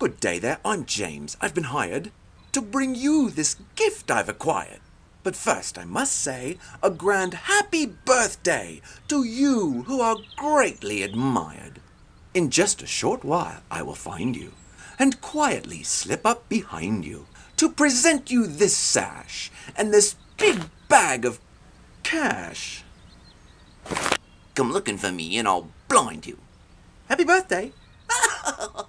Good day there, I'm James. I've been hired to bring you this gift I've acquired. But first, I must say a grand happy birthday to you who are greatly admired. In just a short while, I will find you and quietly slip up behind you to present you this sash and this big bag of cash. Come looking for me and I'll blind you. Happy birthday!